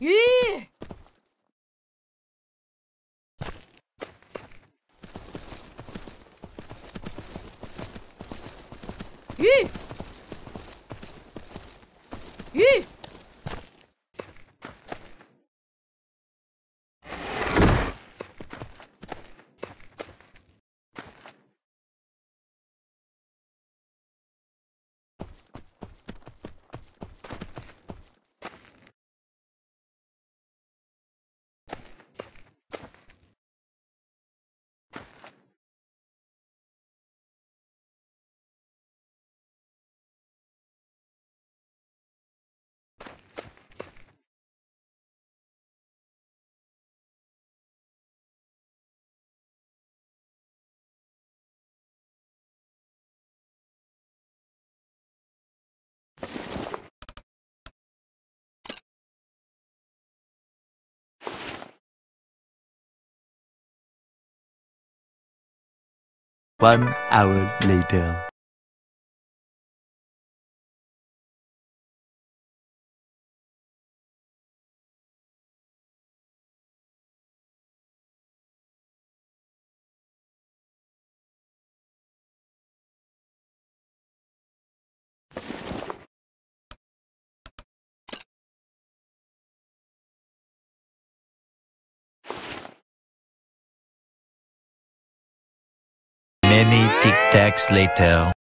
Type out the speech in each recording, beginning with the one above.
이! 이! 이! One hour later. Many tic tacs later.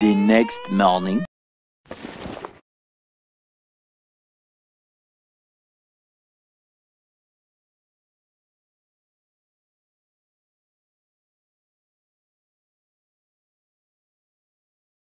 The next morning.